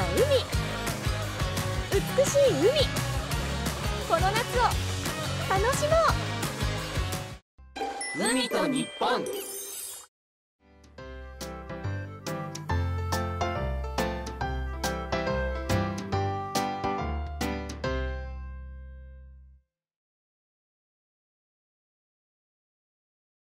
の海。美しい海。この夏を楽しもう。海と日本。